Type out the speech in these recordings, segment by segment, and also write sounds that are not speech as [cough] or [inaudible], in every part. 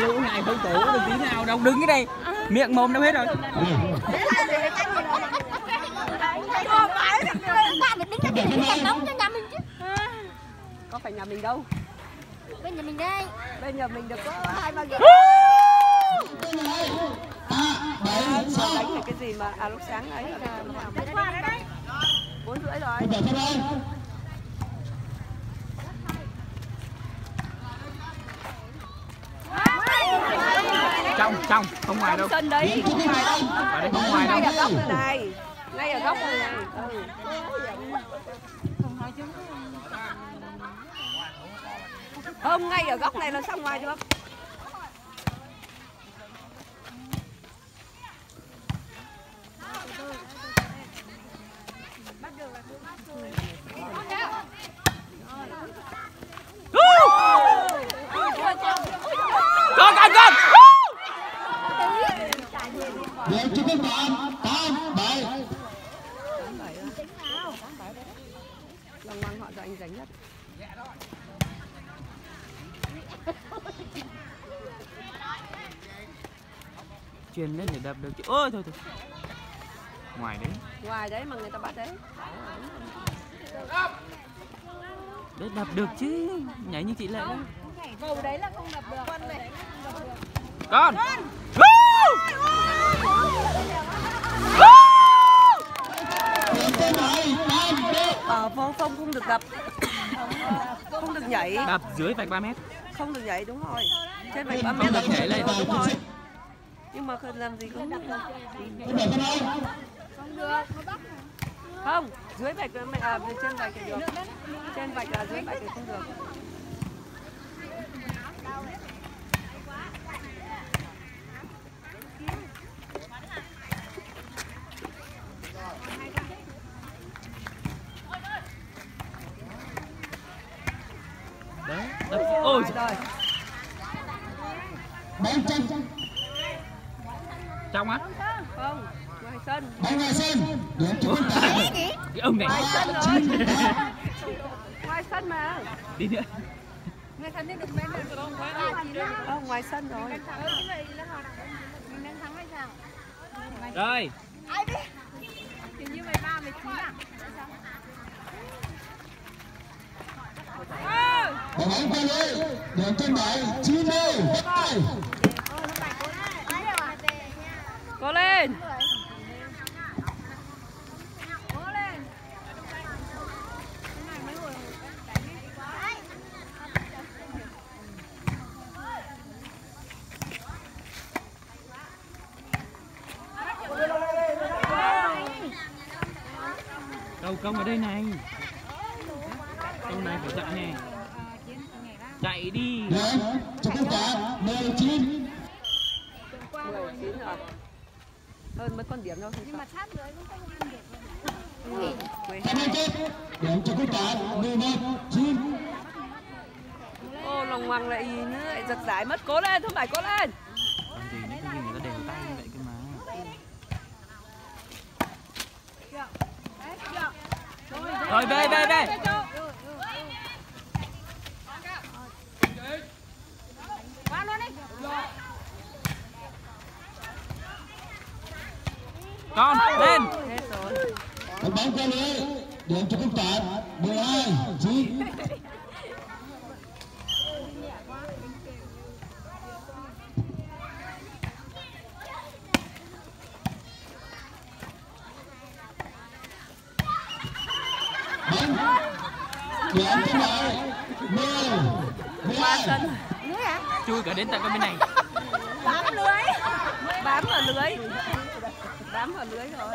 đâu đâu. Đứng cái đây. Miệng mồm đâu hết rồi. Có phải nhà mình đâu. Bên nhà mình đây. bên nhà mình được có hai ba người đánh thì cái gì mà à lúc sáng ấy bốn rưỡi rồi. Trong không ngoài đâu. sân đấy. Không ngoài đâu. Ở đây không ngoài ngay đâu ở góc này này. Ngay ở góc này này. Ừ. không ngay ở góc này là sang ngoài được con con con Điểm cho các bạn tám bảy Long ngoan họ cho anh giành nhất truyền lên để đập được chứ. Ôi thôi thôi. Ngoài đấy. Ngoài đấy mà người ta bắt đấy. Đấy đập được chứ. Nhảy như chị lệ đấy. Cầu đấy là không đập được. Quân này. con. Bảy ờ phong phong không được đập. Không được nhảy. Đập dưới vạch 3 mét. Không được nhảy đúng rồi. Trên vạch ba không mét được là nhảy lên. đúng rồi nhưng mà không làm gì cũng được. không? Không được. không dưới vạch là à, trên vạch thì được. Trên vạch là dưới vạch thì không được đấy đập ôi Ngoài rồi Bảy trăm trong á không ngoài sân bảy ngoài sân Điểm cho các bạn cái ông này ngoài sân rồi. Ngoài sân mà. Đi nữa. Người thân đi được bên này. không ngoài sân rồi. Như vậy là họ mình đang thắng hay sao? rồi. Ai biết? Hình như 13, 19 à? Bảy bảy qua lưới Điểm cho bảy chín Bảy cố lên công ở đây này. Công này phải chạy dạ nè. Chạy đi. Đấy, cho các bạn mười chín 19 rồi hơn mấy con điểm đâu Nhưng mà sát lưới cũng không ăn được. mười Hai mươi kết Điểm cho các bạn mười một chín ô lòng hoàng lại nữa lại giật giải mất cố lên không phải cố lên. rồi, về về về. Quá luôn đi con, lên. Bóng cho lưới điểm cho công tạp 12 9 qua sân chui cả đến tận cái bên này. Bám lưới. Bám vào lưới. Bám vào lưới rồi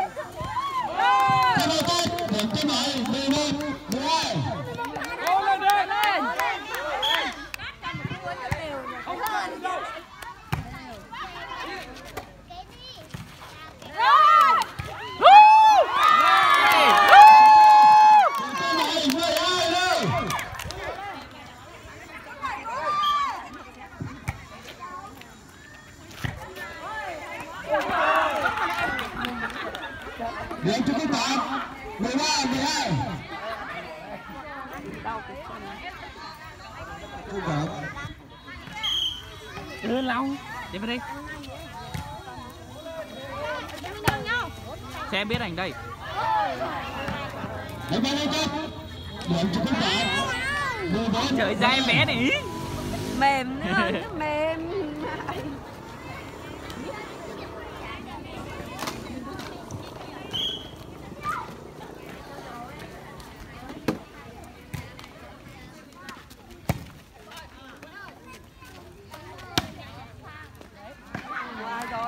xem biết ảnh đây. Trời ra em bé này. Mềm nữa, [laughs] mềm.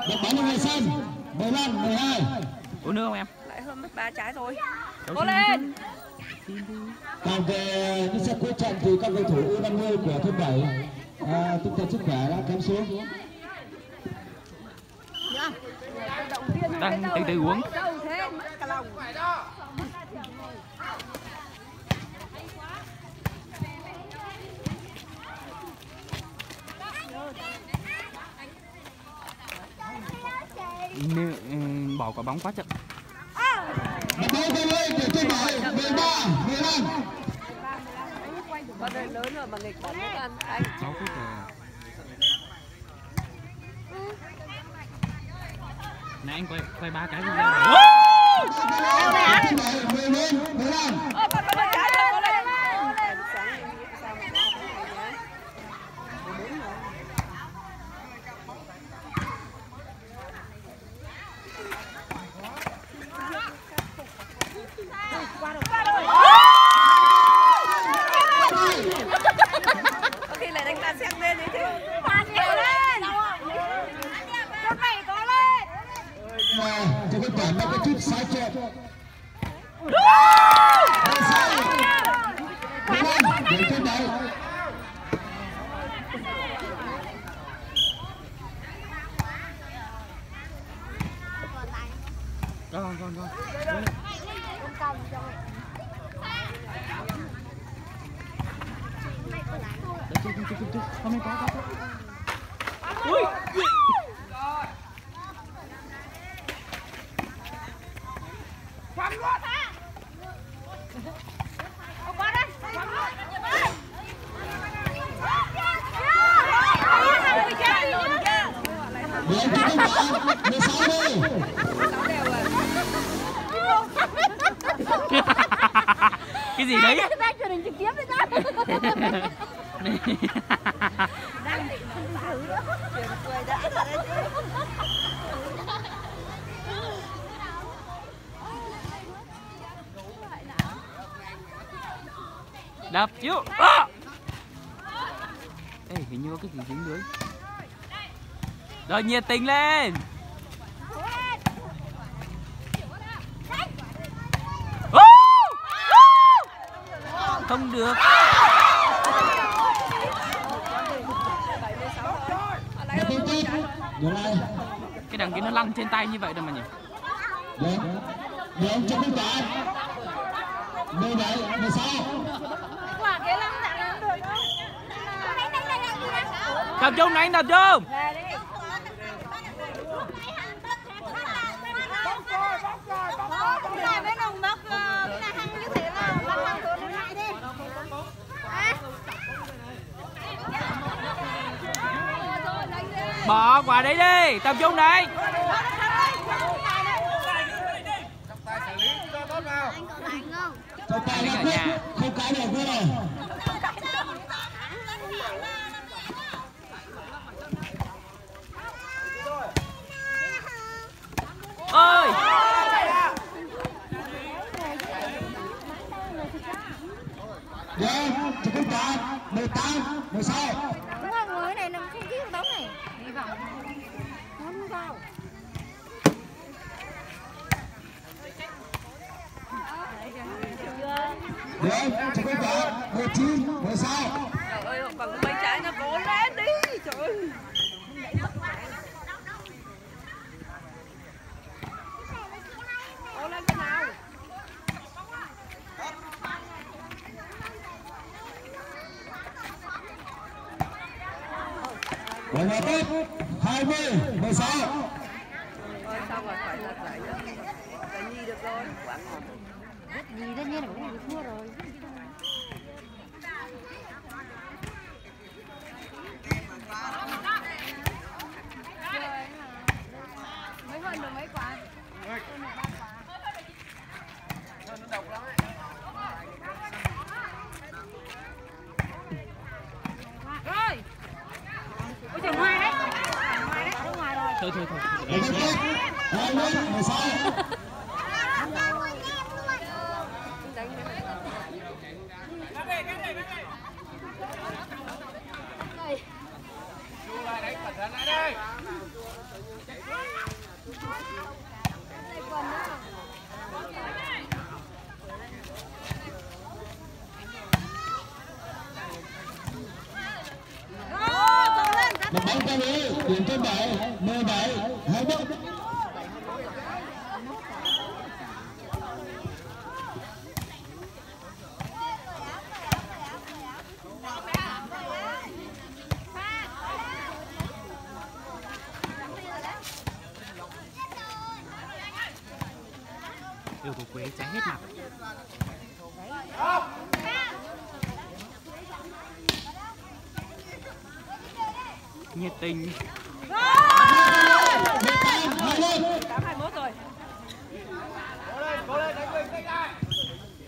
Được bóng cho người sân. 15, 12. Uống nước không em? lại hơn mất ba trái thôi Cháu cố lên Còn về những set cuối trận thì các cầu thủ U50 của thôn 7 à, tinh thần sức khỏe đã kém xuống. Đang từ từ uống. đâu thế mất cả lòng Nè, ừ, bỏ quả bóng quá chậm. Một bóng cơ lên của thôn 7. 13, 15. con này lớn rồi mà nghịch bóng không ăn anh 6 phút rồi. Nãy anh quay quay ba cái video. Thôn 7, 14, 15. Ơ, con con trái rồi, con lên. Em sáng em nghĩ sao mà nó không hay nhá. 14 rồi. Có khi xem lên đấy chứ. Toàn nhiều lên. Con mày có lên. Mà thì có cảm nó cái chút xáo trộn. Đúng không? Để thôn 7. Con con con. Hôm nay có, có. Ui! Ông qua đây. Quăng luôn. Điểm cho thôn 7. 16 đi. Sáu đều rồi. cái gì đấy? Đang truyền hình trực tiếp đấy [laughs] nhá. Chuyện cười đã rồi đấy chứ. Đập chứ. À! Ê, hình như có cái gì dính lưới. Rồi nhiệt tình lên. Không được. 76 thôi. Ở lại Một hơn bóng tiếp. trái rồi. Điểm này. Cái đằng kia nó lăn trên tay như vậy đâu mà nhỉ? 7. 17, 16. Quả cái làm được đâu. Đánh đánh đánh đánh. Tập trung đánh tập trung. Về đi. Cái này với nồng mốc ờ, cái này hăng như thế là lăng lăng rồi lên lại đi. À. Rồi, đánh đi. Bỏ quả đấy đi, tập trung đấy. Không cái được rồi. Ơi! Yeah, chúng ta 18, 16. Đúng rồi, người này nằm không cứu bóng này. Đi vào. Không vào. Điểm cho thôn 7. 19, 16. Trời ơi, bằng mấy trái nó cố lên đi. Trời ơi. Cố lên cái nào. Điểm là tốt. 20, 16. Thôi xong rồi phải lật lại nữa. Phải nhi được rồi. Gì tất nhiên là cũng thua rồi. Mấy hơn được mấy quả? Hơn được ba quả. Thôi thôi thôi Để kết thúc. Hai bên, mười sáu. Một bóng cao ý, điểm trên bảy, mười bảy, hai mươi. yêu của quế cháy hết mặt nhiệt tình.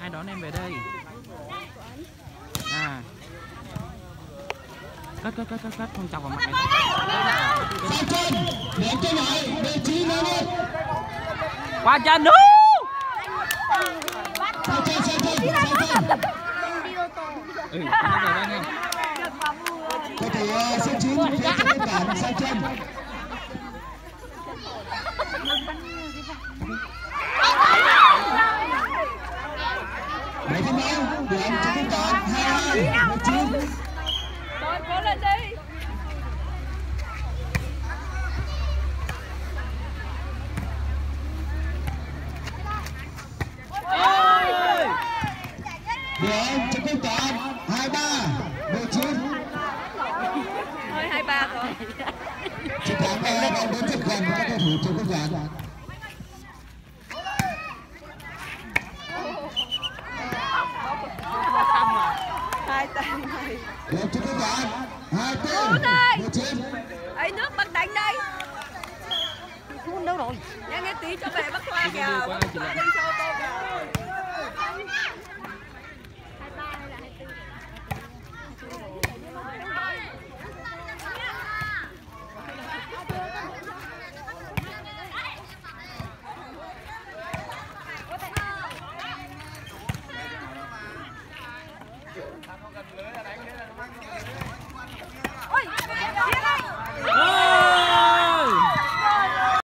Ai đón em về đây? À. Cất cất cất cất cất không chọc vào mặt này. Qua chân chân. ừ anh về đây nghe Có thể ờ, số chín phía trên bên cản sa chân. Bảy thứ ba, điểm trên bên cản hai hai, mười chín. rồi cố lên đi Điểm trên bên cản hai ba, mười chín. thôi hai ba rồi đang đến rất gần các cầu thủ trên bên cản.